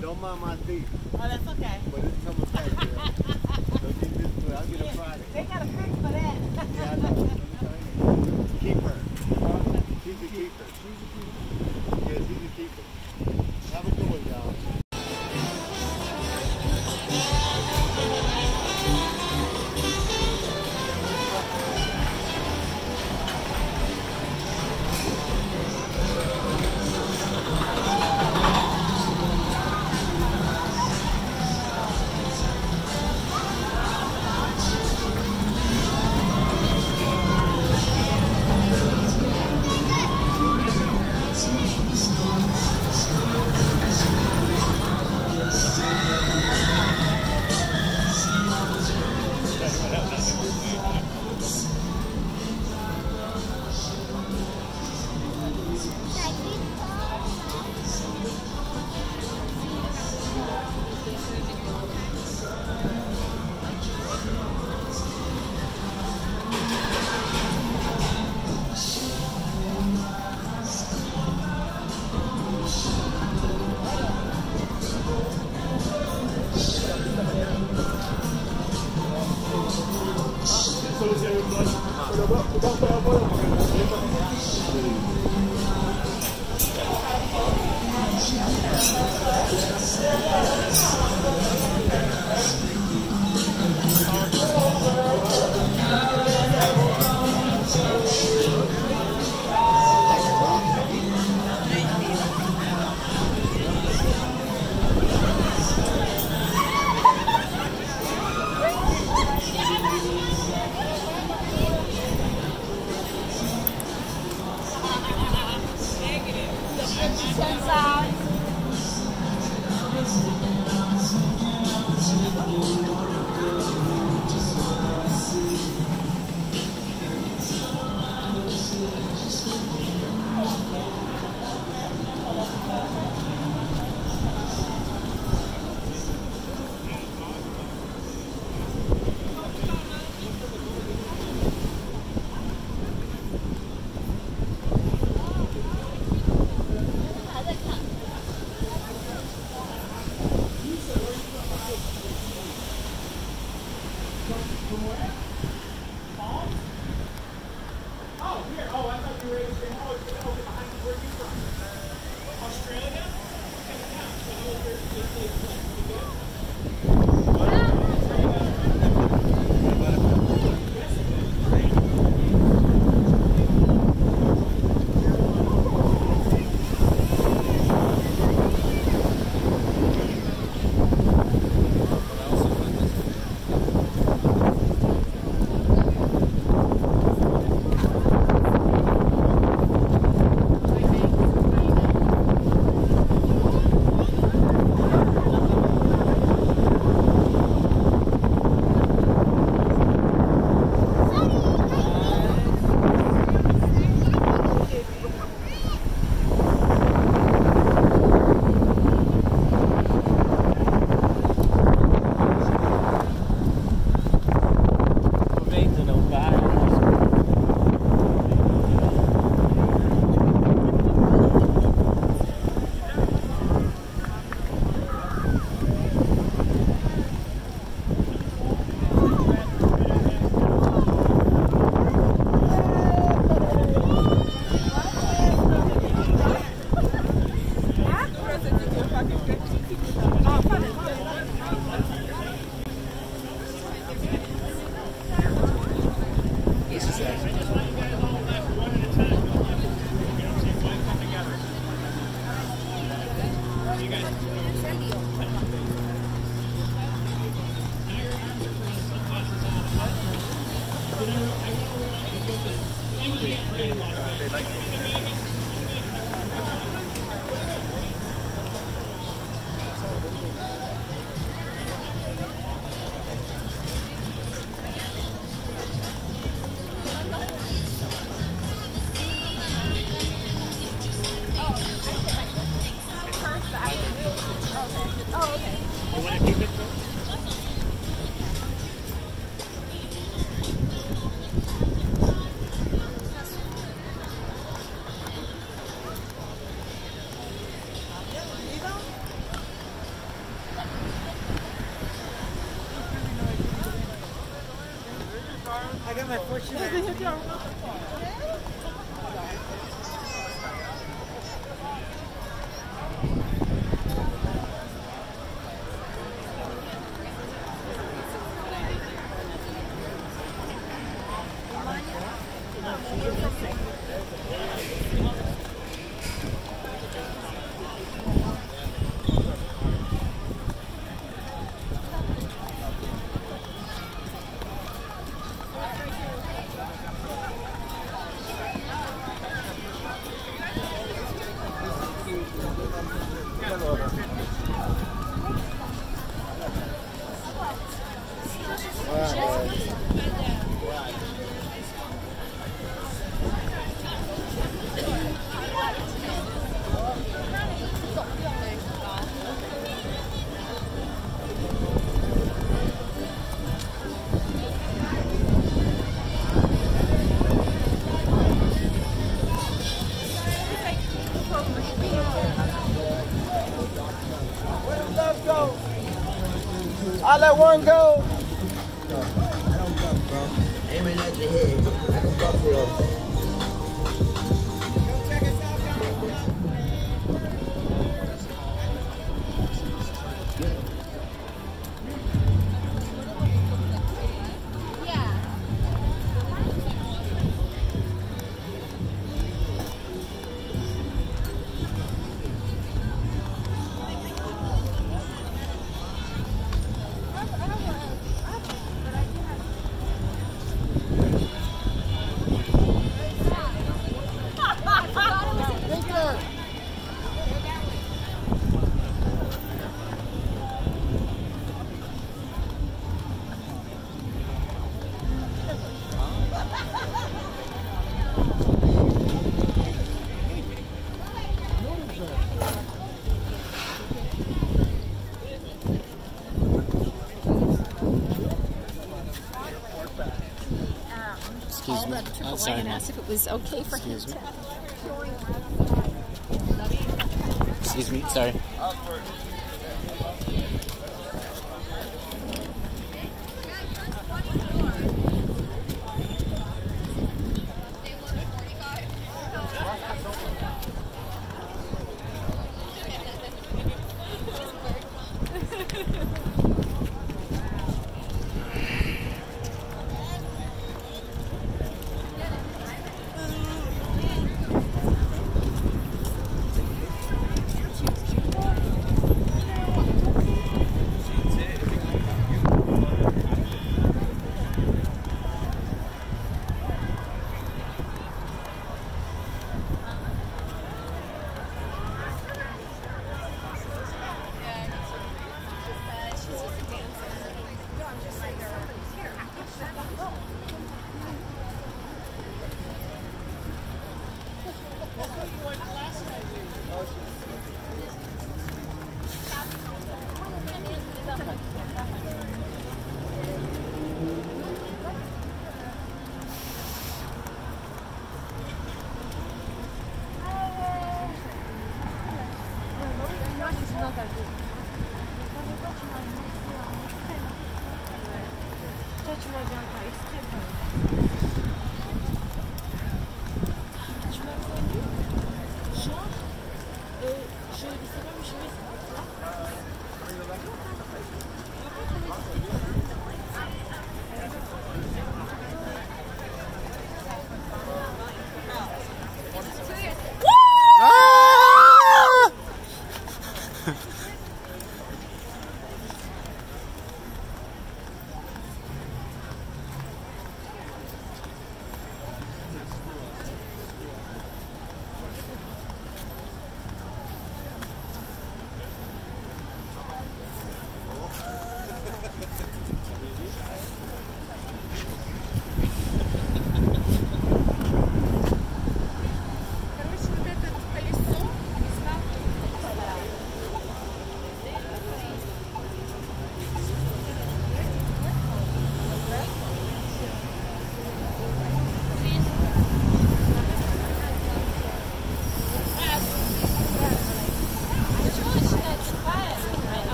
Don't mind my feet. Oh, that's okay. But it's coming back, girl. Don't get this foot. I'll get yeah. a Friday. They got a pick for that. yeah, I know. Keep her. She's a keeper. She's a keeper. Got my fortune. Where let one go. Sorry, and ma'am. asked if it was okay for him Excuse me. to. Excuse me. Sorry.